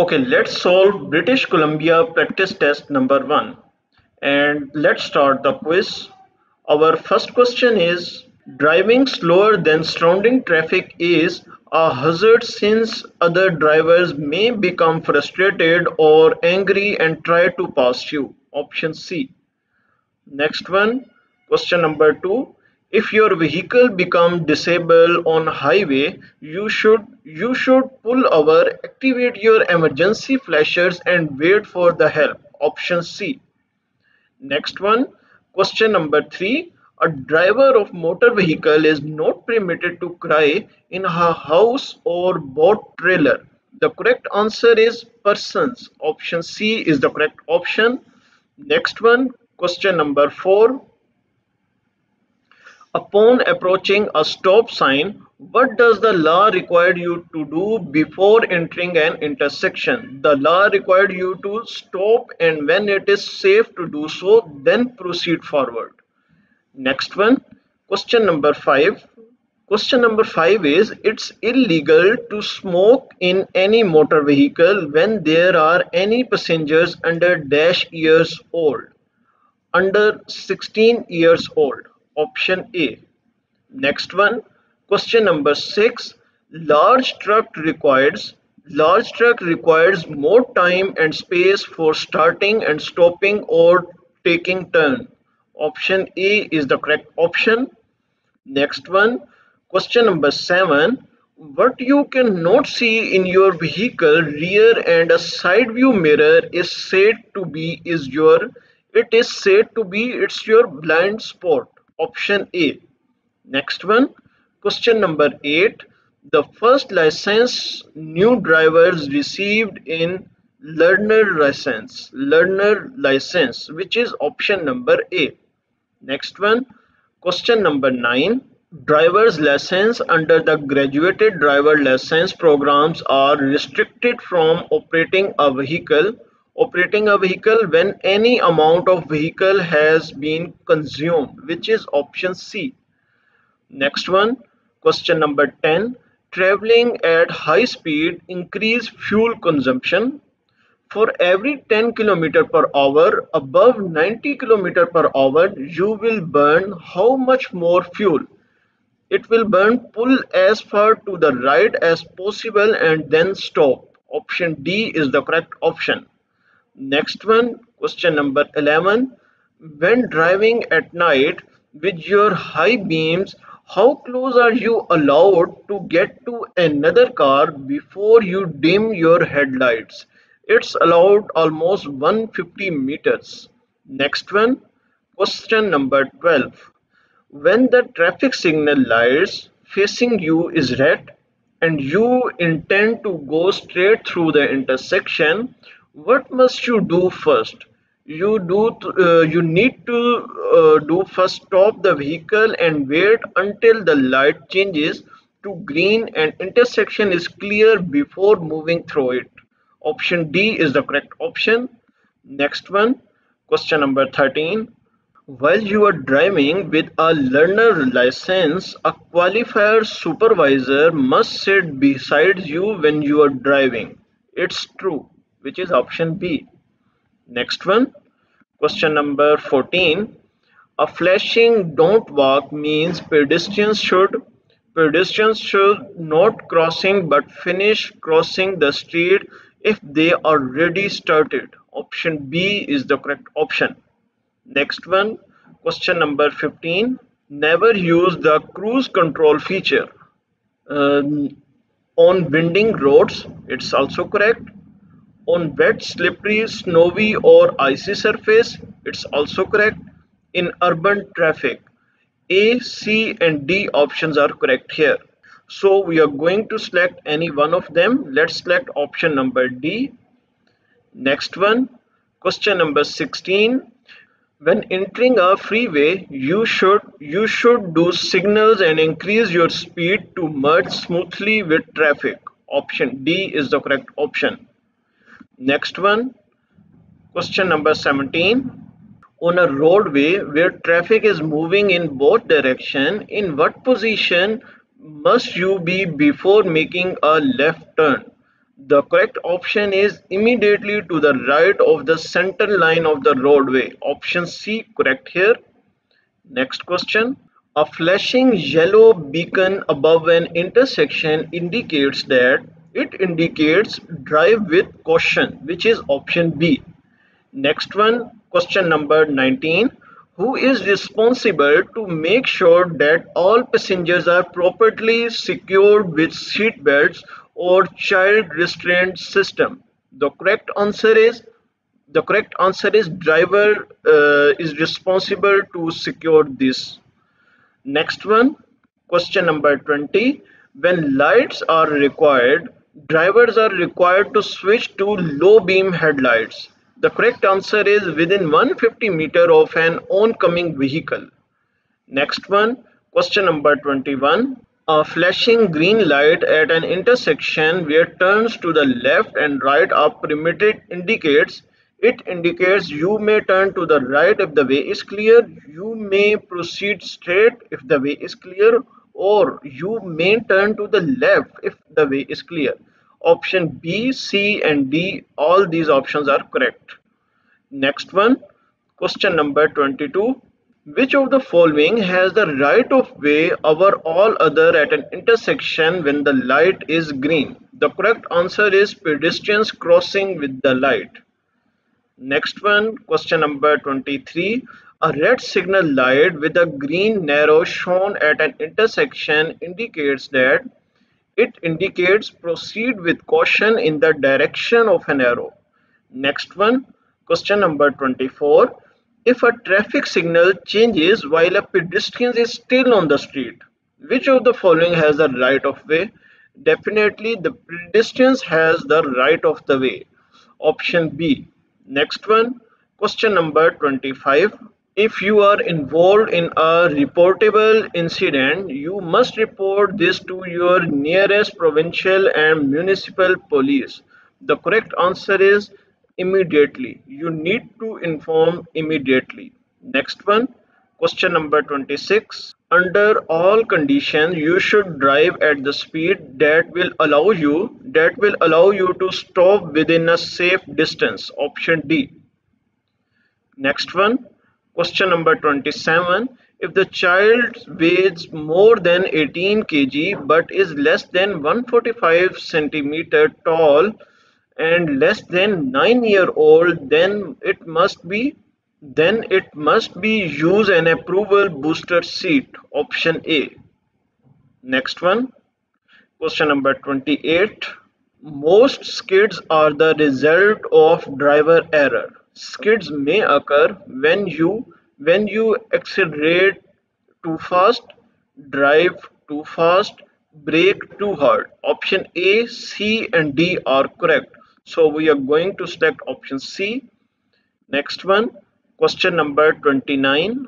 Okay, let's solve British Columbia practice test number one. And let's start the quiz. Our first question is driving slower than surrounding traffic is a hazard since other drivers may become frustrated or angry and try to pass you. Option C. Next one, question number two if your vehicle become disabled on highway you should you should pull over activate your emergency flashers and wait for the help. Option c. Next one. Question number 3 a driver of motor vehicle is not permitted to cry in a house or boat trailer. The correct answer is persons. Option c is the correct option. Next one. Question number 4 Upon approaching a stop sign, what does the law require you to do before entering an intersection? The law required you to stop and when it is safe to do so, then proceed forward. Next one, question number 5. Question number 5 is it's illegal to smoke in any motor vehicle when there are any passengers under dash years old, under 16 years old option A. Next one, question number six. Large truck requires large truck requires more time and space for starting and stopping or taking turn. Option A is the correct option. Next one, question number seven. What you cannot see in your vehicle rear and a side view mirror is said to be is your it is said to be it's your blind spot option A. Next one, question number 8. The first license new drivers received in learner license, learner license, which is option number A. Next one, question number 9. Driver's license under the graduated driver license programs are restricted from operating a vehicle operating a vehicle when any amount of vehicle has been consumed which is option C. Next one question number 10 traveling at high speed increase fuel consumption. For every 10 km per hour above 90 km per hour you will burn how much more fuel? It will burn pull as far to the right as possible and then stop. Option D is the correct option Next one, question number 11. When driving at night with your high beams, how close are you allowed to get to another car before you dim your headlights? It's allowed almost 150 meters. Next one, question number 12. When the traffic signal lights facing you is red and you intend to go straight through the intersection, what must you do first? You do uh, you need to uh, do first stop the vehicle and wait until the light changes to green and intersection is clear before moving through it. Option d is the correct option. Next one question number 13 while you are driving with a learner license a qualifier supervisor must sit beside you when you are driving. It's true which is option B. Next one, question number 14. A flashing don't walk means pedestrians should pedestrians should not crossing but finish crossing the street if they already started. Option B is the correct option. Next one, question number 15. Never use the cruise control feature. Um, on winding roads, it's also correct on wet, slippery, snowy or icy surface, it's also correct. In urban traffic, A, C and D options are correct here. So we are going to select any one of them. Let's select option number D. Next one, question number 16. When entering a freeway, you should you should do signals and increase your speed to merge smoothly with traffic. Option D is the correct option. Next one, question number 17. On a roadway where traffic is moving in both direction, in what position must you be before making a left turn? The correct option is immediately to the right of the center line of the roadway. Option C correct here. Next question. A flashing yellow beacon above an intersection indicates that it indicates drive with caution which is option B. Next one question number 19 who is responsible to make sure that all passengers are properly secured with seat belts or child restraint system? The correct answer is the correct answer is driver uh, is responsible to secure this. Next one, question number 20. When lights are required, drivers are required to switch to low beam headlights. The correct answer is within 150 meter of an oncoming vehicle. Next one, question number 21. A flashing green light at an intersection where turns to the left and right are permitted indicates it indicates you may turn to the right if the way is clear, you may proceed straight if the way is clear, or you may turn to the left if the way is clear. Option B, C and D, all these options are correct. Next one, question number 22. Which of the following has the right of way over all other at an intersection when the light is green? The correct answer is pedestrians crossing with the light. Next one, question number 23. A red signal light with a green arrow shown at an intersection indicates that it indicates proceed with caution in the direction of an arrow. Next one, question number 24. If a traffic signal changes while a pedestrian is still on the street, which of the following has the right of way? Definitely the pedestrian has the right of the way. Option B. Next one, question number 25 if you are involved in a reportable incident, you must report this to your nearest provincial and municipal police. The correct answer is immediately. You need to inform immediately. Next one, question number 26. Under all conditions, you should drive at the speed that will allow you that will allow you to stop within a safe distance. Option D. Next one, Question number 27. If the child weighs more than 18 kg but is less than 145 centimeter tall and less than 9 year old then it must be then it must be use an approval booster seat. Option A. Next one. Question number 28 most skids are the result of driver error Skids may occur when you when you accelerate too fast, drive too fast, brake too hard. Option A, C and D are correct. So we are going to select option C. Next one, question number 29.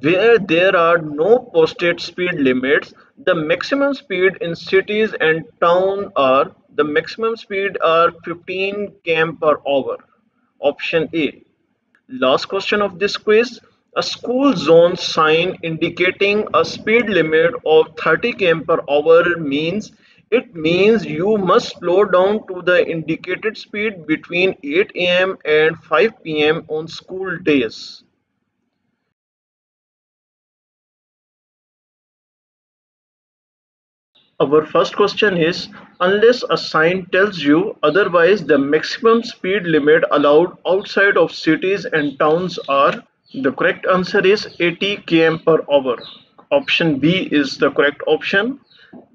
Where there are no posted speed limits, the maximum speed in cities and town are the maximum speed are 15 km per hour. Option A. Last question of this quiz. A school zone sign indicating a speed limit of 30 km per hour means it means you must slow down to the indicated speed between 8 am and 5 pm on school days. Our first question is, unless a sign tells you otherwise the maximum speed limit allowed outside of cities and towns are, the correct answer is 80 km per hour. Option B is the correct option.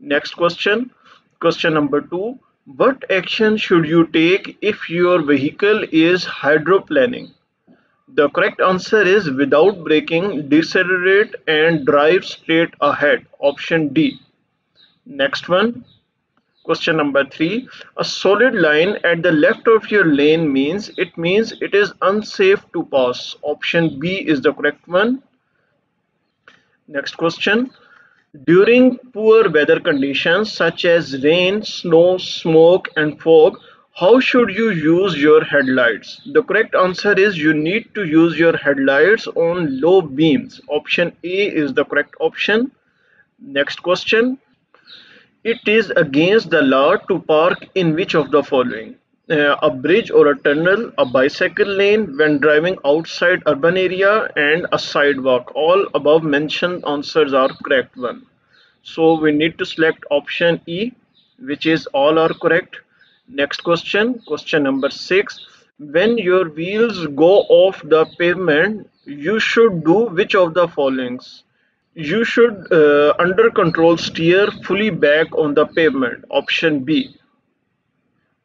Next question, question number 2. What action should you take if your vehicle is hydroplaning? The correct answer is without braking, decelerate and drive straight ahead. Option D. Next one. Question number three. A solid line at the left of your lane means it means it is unsafe to pass. Option B is the correct one. Next question. During poor weather conditions such as rain, snow, smoke and fog, how should you use your headlights? The correct answer is you need to use your headlights on low beams. Option A is the correct option. Next question. It is against the law to park in which of the following? Uh, a bridge or a tunnel, a bicycle lane when driving outside urban area and a sidewalk. All above mentioned answers are correct one. So we need to select option E which is all are correct. Next question, question number 6. When your wheels go off the pavement, you should do which of the followings? You should uh, under control steer fully back on the pavement. Option B.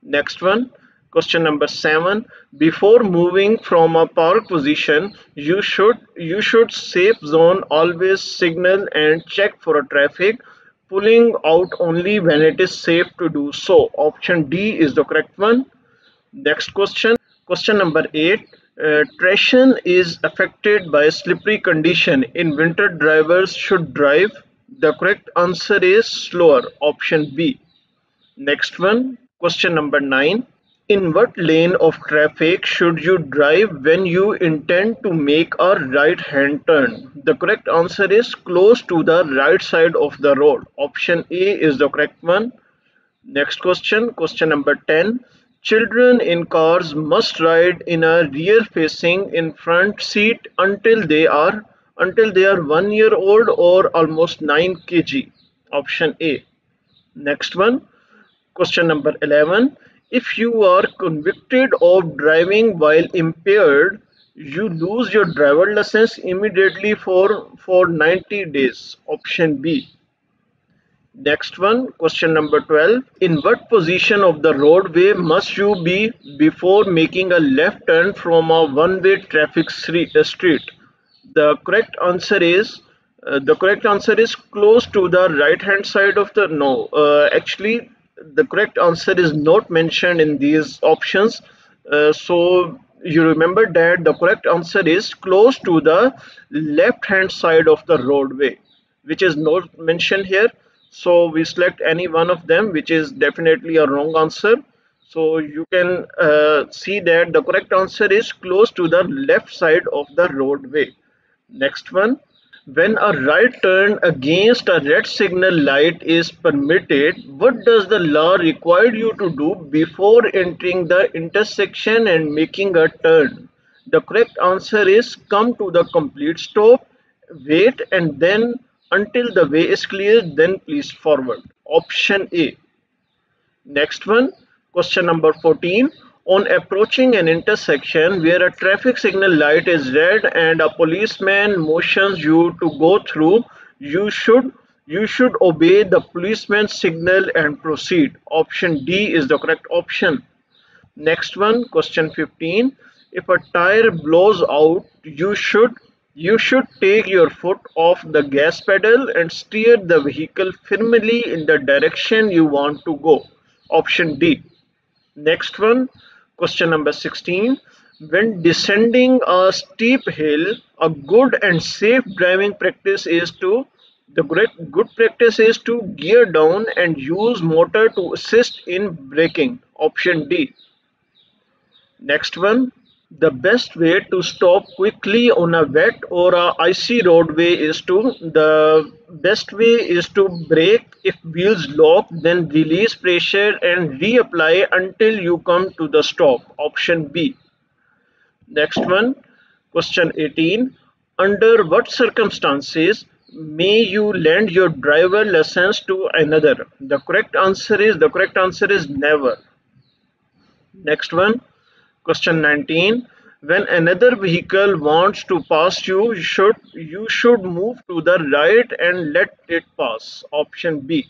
Next one. Question number seven. Before moving from a park position, you should you should safe zone always signal and check for a traffic, pulling out only when it is safe to do so. Option D is the correct one. Next question. Question number eight. Uh, traction is affected by slippery condition. In winter, drivers should drive. The correct answer is slower. Option B. Next one. Question number nine. In what lane of traffic should you drive when you intend to make a right-hand turn? The correct answer is close to the right side of the road. Option A is the correct one. Next question. Question number 10. Children in cars must ride in a rear facing in front seat until they are until they are 1 year old or almost 9 kg. Option A. Next one. Question number 11. If you are convicted of driving while impaired, you lose your driver license immediately for for 90 days. Option B. Next one, question number 12. In what position of the roadway must you be before making a left turn from a one-way traffic uh, street? The correct answer is uh, the correct answer is close to the right hand side of the no. Uh, actually, the correct answer is not mentioned in these options. Uh, so you remember that the correct answer is close to the left hand side of the roadway, which is not mentioned here so we select any one of them which is definitely a wrong answer. So you can uh, see that the correct answer is close to the left side of the roadway. Next one. When a right turn against a red signal light is permitted what does the law require you to do before entering the intersection and making a turn? The correct answer is come to the complete stop wait and then until the way is clear, then please forward. Option A. Next one, question number 14. On approaching an intersection where a traffic signal light is red and a policeman motions you to go through, you should you should obey the policeman's signal and proceed. Option D is the correct option. Next one, question 15. If a tire blows out, you should you should take your foot off the gas pedal and steer the vehicle firmly in the direction you want to go. Option D. Next one, question number 16. When descending a steep hill, a good and safe driving practice is to the great good practice is to gear down and use motor to assist in braking. Option D. Next one, the best way to stop quickly on a wet or a icy roadway is to the best way is to brake. If wheels lock then release pressure and reapply until you come to the stop. Option b. Next one. Question 18 under what circumstances may you lend your driver license to another? The correct answer is the correct answer is never. Next one Question 19. When another vehicle wants to pass you, you should, you should move to the right and let it pass. Option B.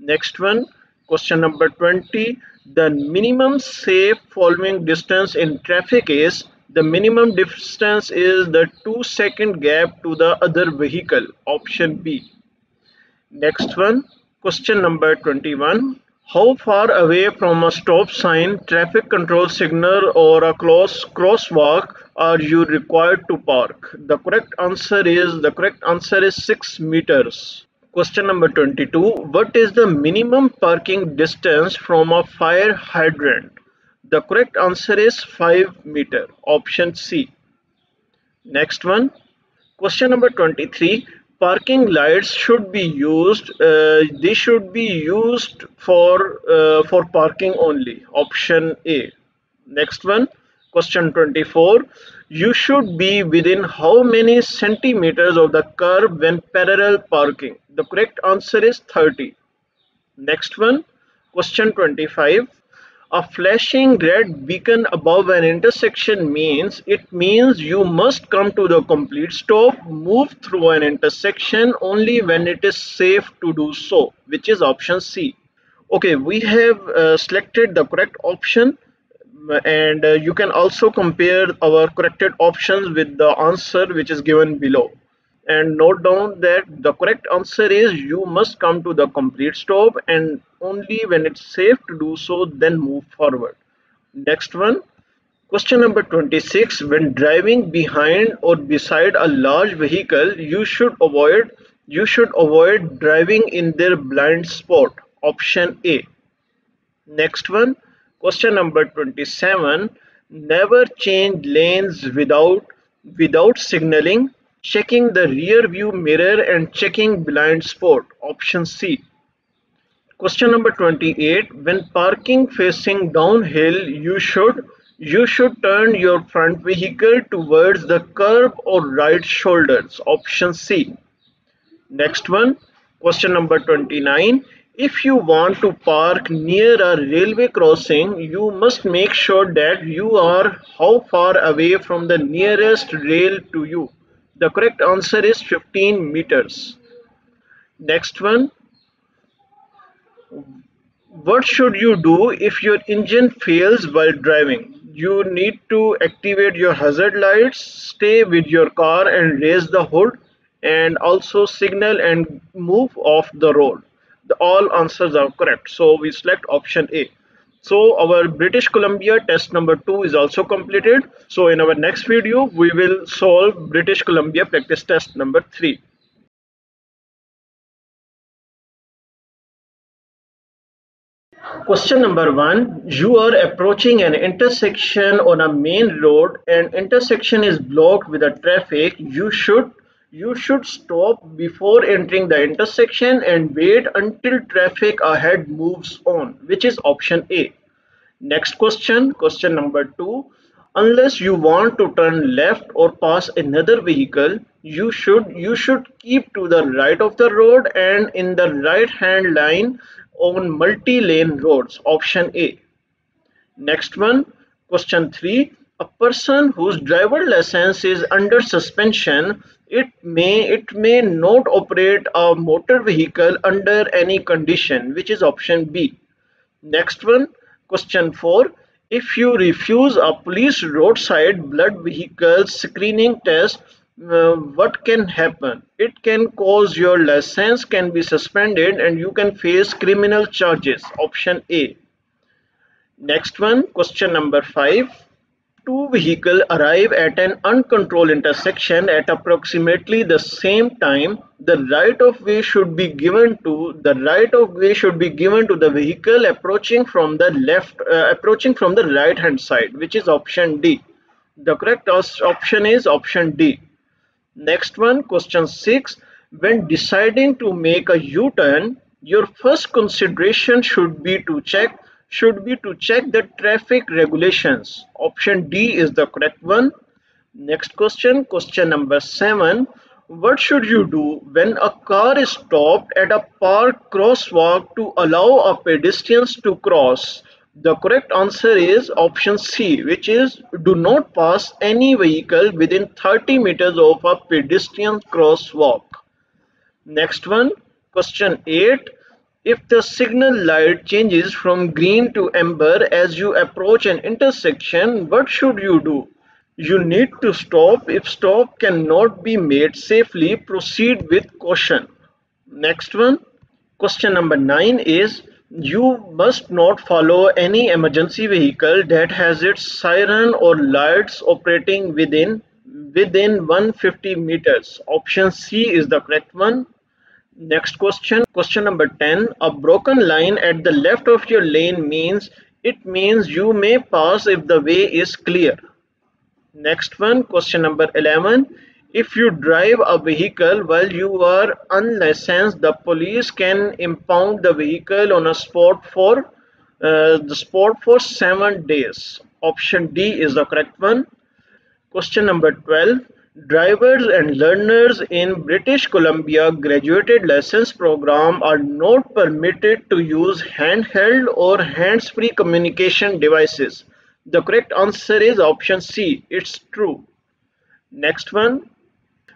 Next one. Question number 20. The minimum safe following distance in traffic is the minimum distance is the 2 second gap to the other vehicle. Option B. Next one. Question number 21. How far away from a stop sign, traffic control signal or a close crosswalk are you required to park? The correct answer is the correct answer is 6 meters. Question number 22. What is the minimum parking distance from a fire hydrant? The correct answer is 5 meter. Option C. Next one. Question number 23. Parking lights should be used uh, they should be used for uh, for parking only. Option a. Next one question 24 you should be within how many centimeters of the curb when parallel parking? The correct answer is 30 next one question 25 a flashing red beacon above an intersection means it means you must come to the complete stop, move through an intersection only when it is safe to do so, which is option C. Okay, we have uh, selected the correct option and uh, you can also compare our corrected options with the answer which is given below and note down that the correct answer is you must come to the complete stop and only when it's safe to do so then move forward. Next one. Question number 26 when driving behind or beside a large vehicle you should avoid you should avoid driving in their blind spot. Option a. Next one. Question number 27 never change lanes without without signaling checking the rear view mirror and checking blind spot option C. Question number 28 when parking facing downhill you should you should turn your front vehicle towards the curb or right shoulders option C. Next one question number 29 if you want to park near a railway crossing you must make sure that you are how far away from the nearest rail to you the correct answer is 15 meters. Next one. What should you do if your engine fails while driving? You need to activate your hazard lights, stay with your car and raise the hood and also signal and move off the road. The, all answers are correct. So we select option A. So our British Columbia test number 2 is also completed. So in our next video, we will solve British Columbia practice test number 3. Question number 1. You are approaching an intersection on a main road and intersection is blocked with a traffic. You should you should stop before entering the intersection and wait until traffic ahead moves on, which is option A. Next question, question number two. Unless you want to turn left or pass another vehicle, you should you should keep to the right of the road and in the right hand line on multi-lane roads. Option A. Next one, question 3 a person whose driver license is under suspension it may it may not operate a motor vehicle under any condition which is option b. Next one question 4 if you refuse a police roadside blood vehicle screening test uh, what can happen? It can cause your license can be suspended and you can face criminal charges. Option a. Next one question number 5 two vehicles arrive at an uncontrolled intersection at approximately the same time, the right of way should be given to the right of way should be given to the vehicle approaching from the left uh, approaching from the right hand side, which is option D. The correct option is option D. Next one, question 6. When deciding to make a U-turn, your first consideration should be to check should be to check the traffic regulations. Option D is the correct one. Next question, question number 7. What should you do when a car is stopped at a park crosswalk to allow a pedestrian to cross? The correct answer is option C, which is do not pass any vehicle within 30 meters of a pedestrian crosswalk. Next one, question 8 if the signal light changes from green to amber as you approach an intersection, what should you do? You need to stop. If stop cannot be made safely, proceed with caution. Next one. Question number 9 is you must not follow any emergency vehicle that has its siren or lights operating within within 150 meters. Option C is the correct one. Next question, question number 10. A broken line at the left of your lane means it means you may pass if the way is clear. Next one, question number 11. if you drive a vehicle while you are unlicensed the police can impound the vehicle on a spot for uh, the spot for seven days option d is the correct one question number 12 drivers and learners in british columbia graduated license program are not permitted to use handheld or hands-free communication devices. The correct answer is option c. It's true. Next one.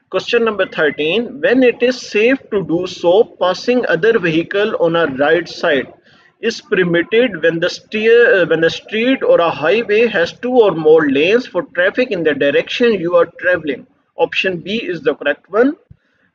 Question number 13. When it is safe to do so, passing other vehicle on a right side is permitted when the, steer, uh, when the street or a highway has two or more lanes for traffic in the direction you are traveling. Option B is the correct one.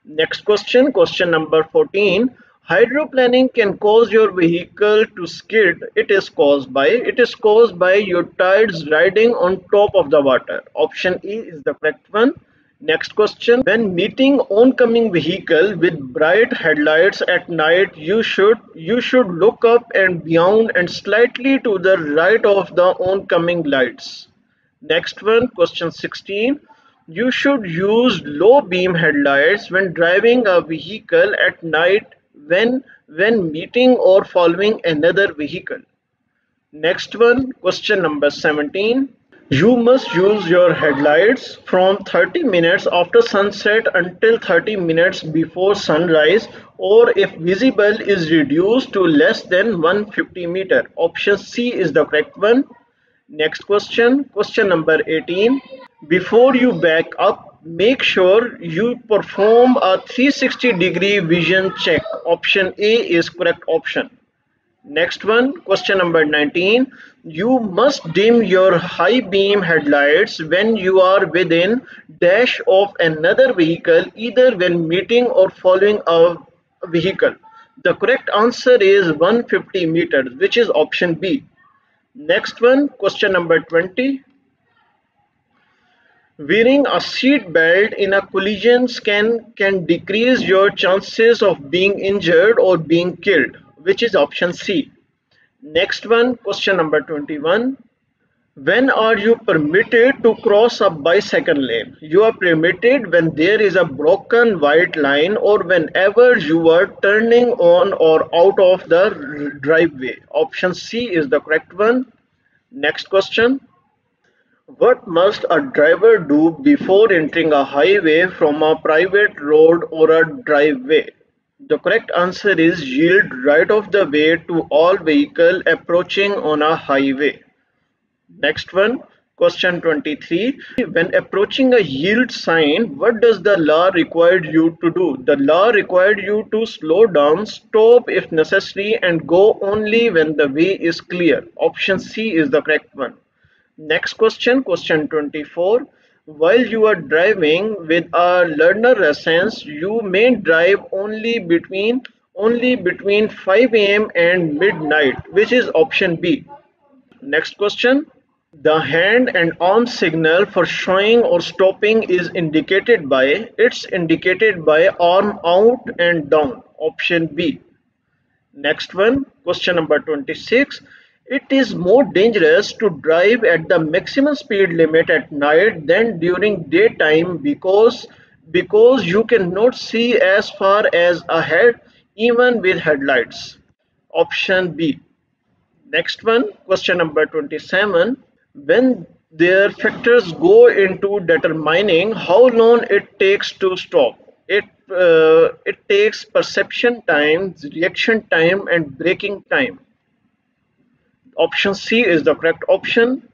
Next question, question number 14. Hydroplaning can cause your vehicle to skid. It is caused by it is caused by your tires riding on top of the water. Option E is the correct one. Next question. When meeting oncoming vehicle with bright headlights at night, you should you should look up and beyond and slightly to the right of the oncoming lights. Next one, question 16. You should use low beam headlights when driving a vehicle at night when when meeting or following another vehicle. Next one, question number 17. You must use your headlights from 30 minutes after sunset until 30 minutes before sunrise or if visible is reduced to less than 150 meter. Option C is the correct one. Next question, question number 18. Before you back up, make sure you perform a 360 degree vision check. Option A is correct option. Next one, question number 19. You must dim your high beam headlights when you are within dash of another vehicle, either when meeting or following a vehicle. The correct answer is 150 meters, which is option B. Next one, question number 20. Wearing a seat belt in a collision can, can decrease your chances of being injured or being killed which is option C. Next one, question number 21. When are you permitted to cross a bicycle lane? You are permitted when there is a broken white line or whenever you are turning on or out of the driveway. Option C is the correct one. Next question. What must a driver do before entering a highway from a private road or a driveway? The correct answer is yield right of the way to all vehicle approaching on a highway. Next one, question 23. When approaching a yield sign, what does the law require you to do? The law required you to slow down, stop if necessary and go only when the way is clear. Option C is the correct one. Next question, question 24. While you are driving with a learner license, you may drive only between only between 5 am and midnight, which is option B. Next question. The hand and arm signal for showing or stopping is indicated by, it's indicated by arm out and down, option B. Next one, question number 26. It is more dangerous to drive at the maximum speed limit at night than during daytime because because you cannot see as far as ahead even with headlights. Option B. Next one, question number 27. When their factors go into determining how long it takes to stop, it uh, it takes perception time, reaction time, and braking time option C is the correct option.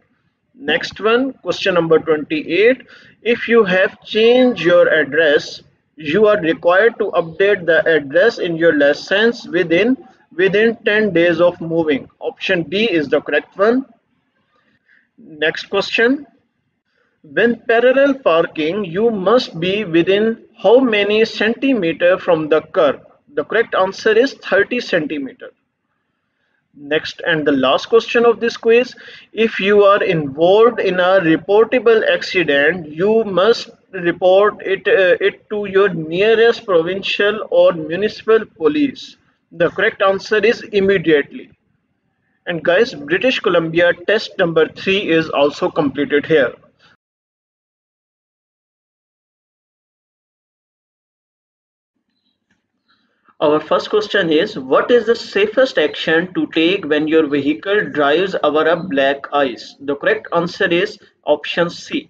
Next one, question number 28. If you have changed your address, you are required to update the address in your license within within 10 days of moving. Option B is the correct one. Next question. When parallel parking, you must be within how many centimeter from the curb? The correct answer is 30 centimeter. Next and the last question of this quiz. If you are involved in a reportable accident, you must report it, uh, it to your nearest provincial or municipal police. The correct answer is immediately. And guys, British Columbia test number 3 is also completed here. Our first question is What is the safest action to take when your vehicle drives over a black ice? The correct answer is option C.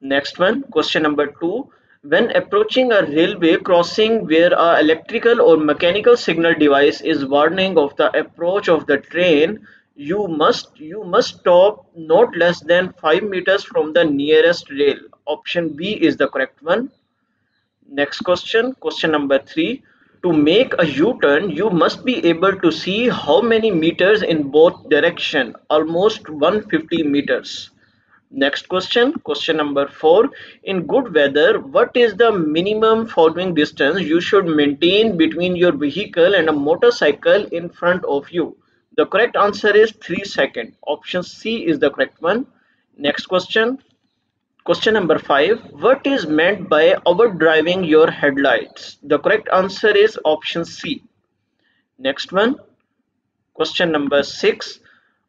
Next one, question number two. When approaching a railway crossing where a electrical or mechanical signal device is warning of the approach of the train, you must you must stop not less than 5 meters from the nearest rail. Option B is the correct one. Next question, question number 3 to make a U-turn, you must be able to see how many meters in both direction, almost 150 meters. Next question, question number 4. In good weather, what is the minimum following distance you should maintain between your vehicle and a motorcycle in front of you? The correct answer is 3 seconds. Option C is the correct one. Next question, Question number five. What is meant by overdriving your headlights? The correct answer is option C. Next one. Question number six.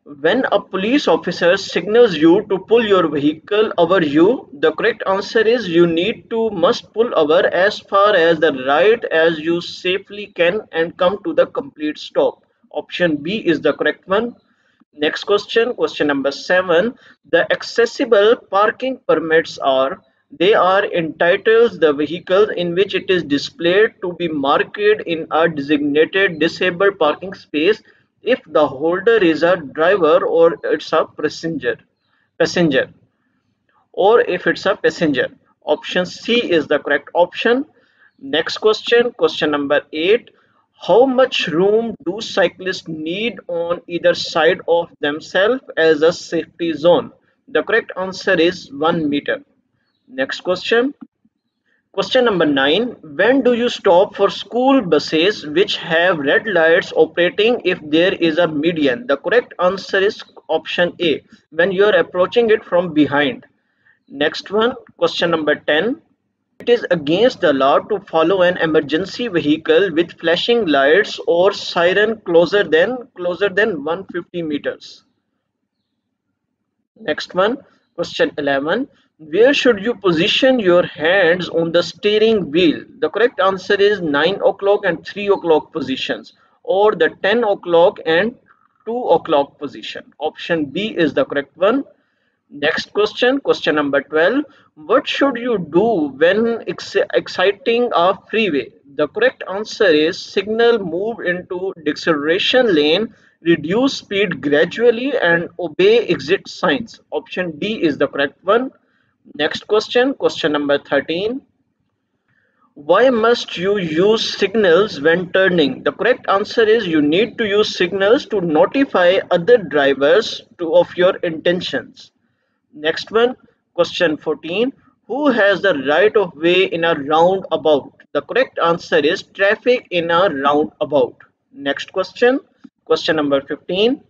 When a police officer signals you to pull your vehicle over you, the correct answer is you need to must pull over as far as the right as you safely can and come to the complete stop. Option B is the correct one. Next question, question number seven. The accessible parking permits are they are entitled the vehicle in which it is displayed to be marked in a designated disabled parking space if the holder is a driver or it's a passenger passenger or if it's a passenger. Option c is the correct option. Next question question number 8 how much room do cyclists need on either side of themselves as a safety zone? The correct answer is 1 meter. Next question. Question number 9. When do you stop for school buses which have red lights operating if there is a median? The correct answer is option A. When you are approaching it from behind. Next one. Question number 10 it is against the law to follow an emergency vehicle with flashing lights or siren closer than closer than 150 meters. Next one, question 11. Where should you position your hands on the steering wheel? The correct answer is 9 o'clock and 3 o'clock positions or the 10 o'clock and 2 o'clock position. Option B is the correct one. Next question, question number 12. What should you do when ex exiting a freeway? The correct answer is signal move into deceleration lane, reduce speed gradually and obey exit signs. Option D is the correct one. Next question, question number 13. Why must you use signals when turning? The correct answer is you need to use signals to notify other drivers to, of your intentions. Next one, question 14. Who has the right of way in a roundabout? The correct answer is traffic in a roundabout. Next question, question number 15.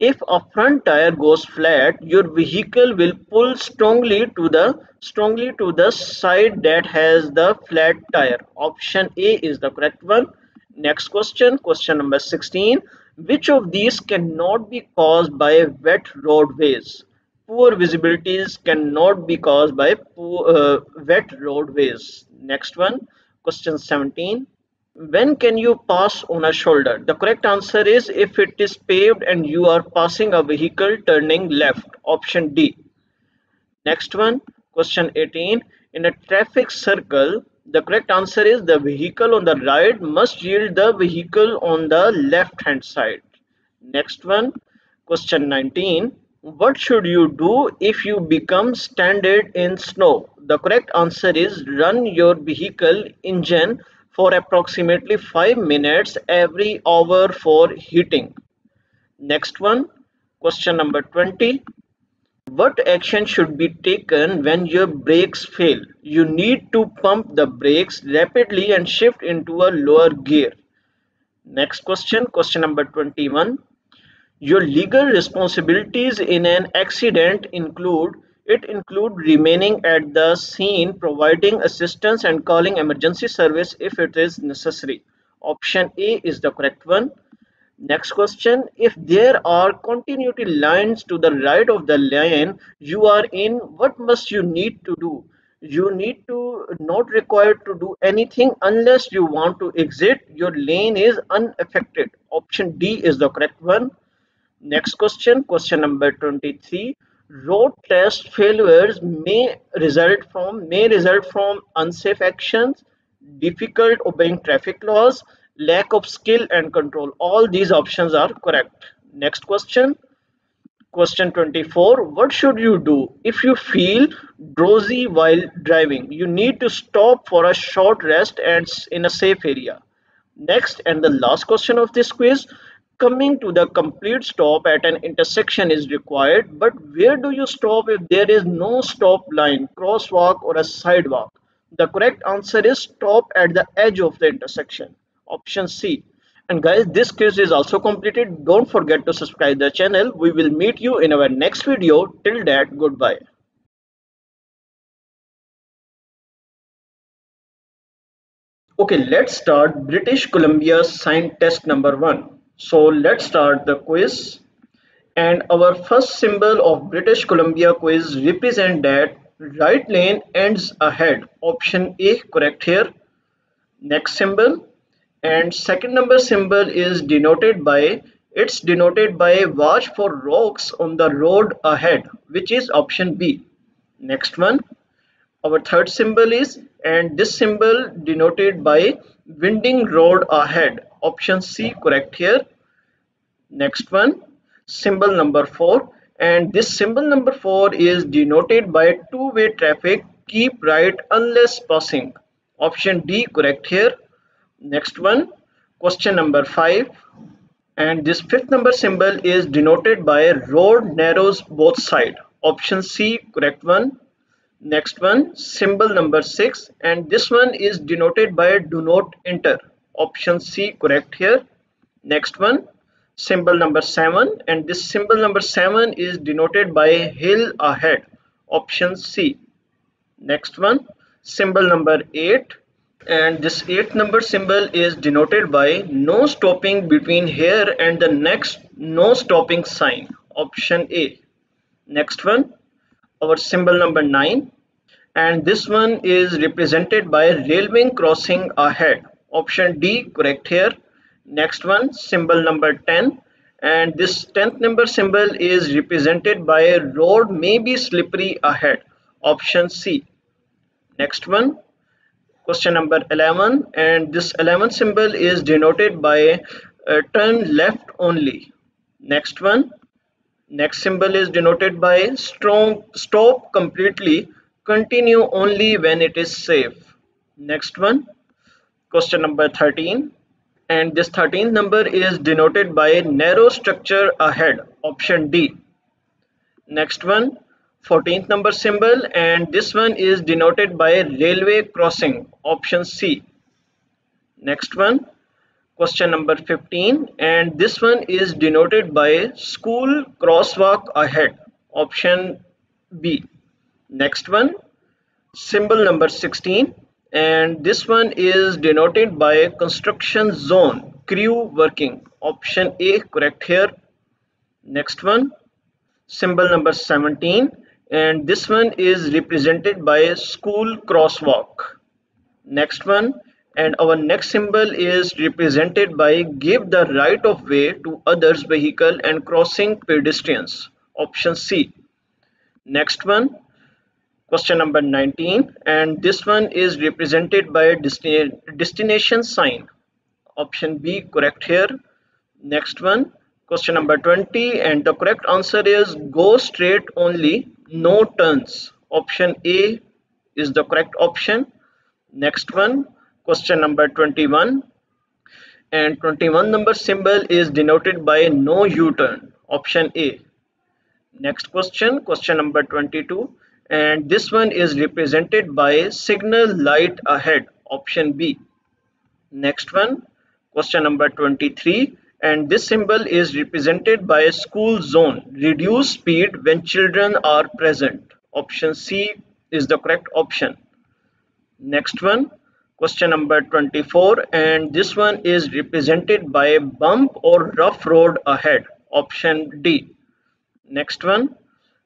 If a front tire goes flat, your vehicle will pull strongly to the strongly to the side that has the flat tire. Option A is the correct one. Next question, question number 16. Which of these cannot be caused by wet roadways? Poor visibilities cannot be caused by poor, uh, wet roadways. Next one, question 17. When can you pass on a shoulder? The correct answer is if it is paved and you are passing a vehicle turning left. Option D. Next one, question 18. In a traffic circle, the correct answer is the vehicle on the right must yield the vehicle on the left hand side. Next one, question 19 what should you do if you become stranded in snow? The correct answer is run your vehicle engine for approximately 5 minutes every hour for heating. Next one, question number 20. What action should be taken when your brakes fail? You need to pump the brakes rapidly and shift into a lower gear. Next question, question number 21 your legal responsibilities in an accident include it include remaining at the scene, providing assistance and calling emergency service if it is necessary. Option A is the correct one. Next question, if there are continuity lines to the right of the lane you are in, what must you need to do? you need to not required to do anything unless you want to exit your lane is unaffected option d is the correct one next question question number 23 road test failures may result from may result from unsafe actions difficult obeying traffic laws lack of skill and control. All these options are correct. Next question. Question 24 What should you do if you feel drowsy while driving? You need to stop for a short rest and in a safe area. Next and the last question of this quiz Coming to the complete stop at an intersection is required, but where do you stop if there is no stop line, crosswalk, or a sidewalk? The correct answer is stop at the edge of the intersection. Option C. And guys, this quiz is also completed. Don't forget to subscribe the channel. We will meet you in our next video. Till that, goodbye. Okay, let's start British Columbia sign test number one. So let's start the quiz. And our first symbol of British Columbia quiz represent that right lane ends ahead. Option A correct here. Next symbol and second number symbol is denoted by it's denoted by watch for rocks on the road ahead which is option B next one our third symbol is and this symbol denoted by winding road ahead. Option C correct here. Next one symbol number 4 and this symbol number 4 is denoted by two-way traffic. Keep right unless passing. Option D correct here. Next one question number five. And this fifth number symbol is denoted by road narrows both side. Option c correct one next one symbol number six and this one is denoted by do not enter. Option c correct here. Next one symbol number seven and this symbol number seven is denoted by hill ahead. Option c. Next one symbol number eight and this 8 number symbol is denoted by no stopping between here and the next no stopping sign. Option A. Next one our symbol number 9 and this one is represented by a railway crossing ahead. Option D correct here. Next one symbol number 10 and this 10th number symbol is represented by a road may be slippery ahead. Option C. Next one question number 11 and this 11 symbol is denoted by a turn left only. Next one next symbol is denoted by strong stop completely continue only when it is safe. Next one question number 13 and this 13th number is denoted by narrow structure ahead option D. Next one 14th number symbol and this one is denoted by railway crossing option C. Next one question number 15 and this one is denoted by school crosswalk ahead option B. Next one symbol number 16 and this one is denoted by construction zone crew working option A correct here. Next one symbol number 17 and this one is represented by school crosswalk. Next one and our next symbol is represented by give the right of way to others vehicle and crossing pedestrians. Option c. Next one. Question number 19 and this one is represented by destination sign. Option b correct here. Next one. Question number 20 and the correct answer is go straight only no turns. Option a is the correct option. Next one question number 21 and 21 number symbol is denoted by no u-turn. Option a. Next question question number 22 and this one is represented by signal light ahead. Option b. Next one question number 23 and this symbol is represented by a school zone. Reduce speed when children are present. Option c is the correct option. Next one question number 24 and this one is represented by a bump or rough road ahead. Option d. Next one.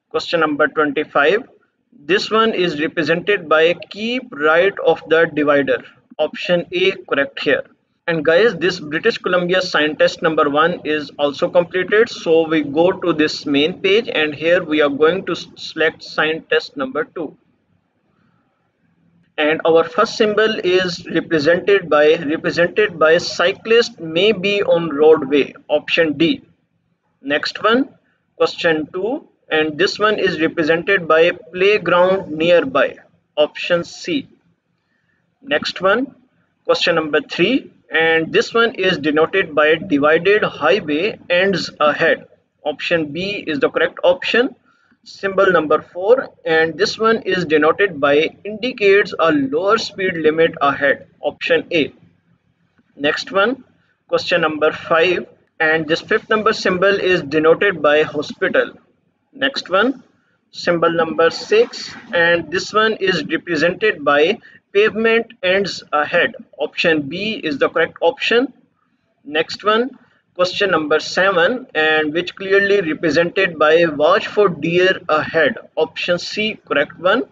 Question number 25 this one is represented by a keep right of the divider. Option a correct here. And guys this british columbia sign test number one is also completed. So we go to this main page and here we are going to select sign test number two and our first symbol is represented by represented by cyclist may be on roadway option D. Next one question 2 and this one is represented by playground nearby option C. Next one question number 3 and this one is denoted by divided highway ends ahead option B is the correct option symbol number 4 and this one is denoted by indicates a lower speed limit ahead. Option A. Next one question number 5 and this fifth number symbol is denoted by hospital. Next one symbol number 6 and this one is represented by pavement ends ahead. Option B is the correct option. Next one question number 7 and which clearly represented by watch for deer ahead. Option C correct one.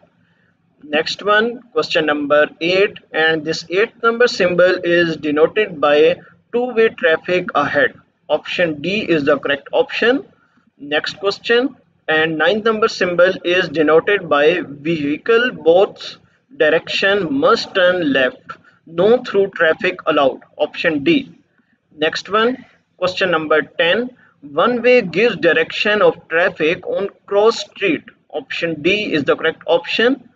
Next one question number 8 and this 8th number symbol is denoted by two-way traffic ahead. Option D is the correct option. Next question and ninth number symbol is denoted by vehicle both direction must turn left. No through traffic allowed. Option D. Next one Question number 10. One way gives direction of traffic on cross street. Option D is the correct option.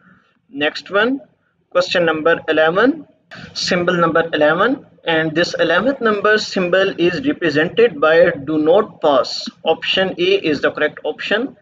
Next one. Question number 11. Symbol number 11 and this 11th number symbol is represented by do not pass. Option A is the correct option.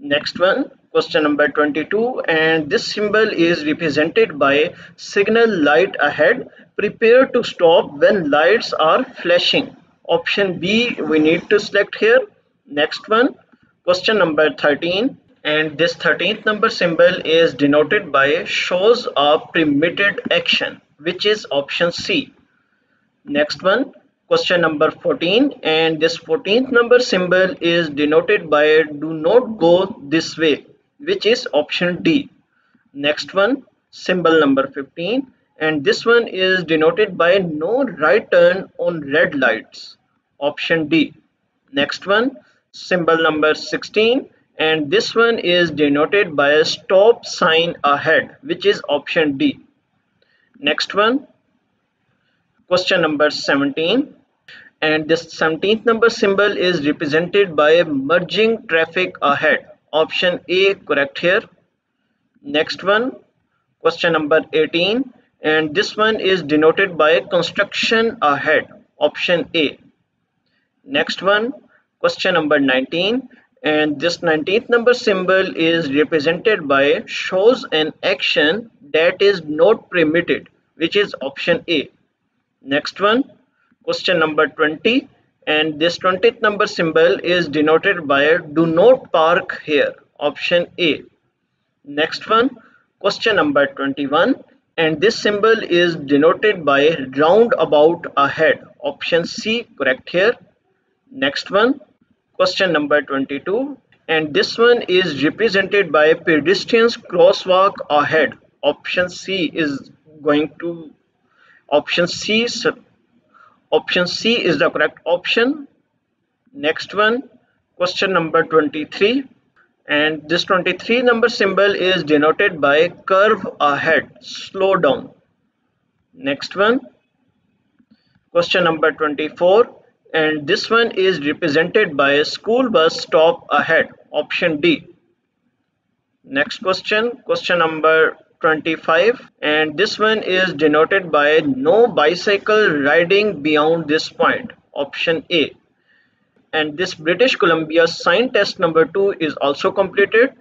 Next one. Question number 22 and this symbol is represented by signal light ahead. Prepare to stop when lights are flashing option B we need to select here. Next one question number 13 and this 13th number symbol is denoted by shows a permitted action which is option C. Next one question number 14 and this 14th number symbol is denoted by do not go this way which is option D. Next one symbol number 15 and this one is denoted by no right turn on red lights option D. Next one, symbol number 16 and this one is denoted by a stop sign ahead which is option D. Next one, question number 17 and this 17th number symbol is represented by a merging traffic ahead option A correct here. Next one, question number 18 and this one is denoted by a construction ahead option A next one question number 19 and this 19th number symbol is represented by shows an action that is not permitted which is option A. Next one question number 20 and this 20th number symbol is denoted by do not park here option A. Next one question number 21 and this symbol is denoted by roundabout ahead option C correct here Next one, question number 22. And this one is represented by pedestrians crosswalk ahead. Option C is going to option C. Option C is the correct option. Next one, question number 23. And this 23 number symbol is denoted by curve ahead, slow down. Next one, question number 24 and this one is represented by a school bus stop ahead option D. Next question question number 25 and this one is denoted by no bicycle riding beyond this point option A. And this British Columbia sign test number 2 is also completed